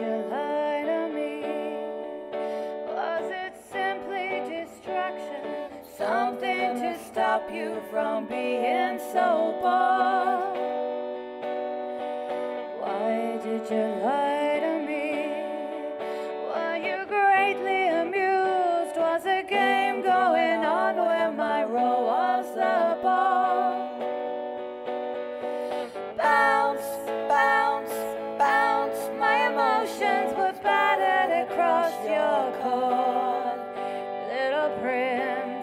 you lie to me? Was it simply distraction? Something to stop you from being so bored? Why did you lie? trust your call, little prince.